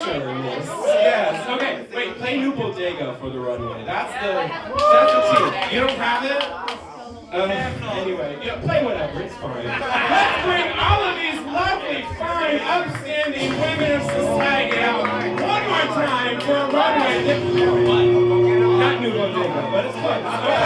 Yes. Okay. Wait. Play New Bodega for the runway. That's the that's the tune. You don't have it. Um, anyway, yeah, play whatever. It's fine. Let's bring all of these lovely, fine, upstanding women of society out one more time for a runway. Not New Bodega, but it's fun.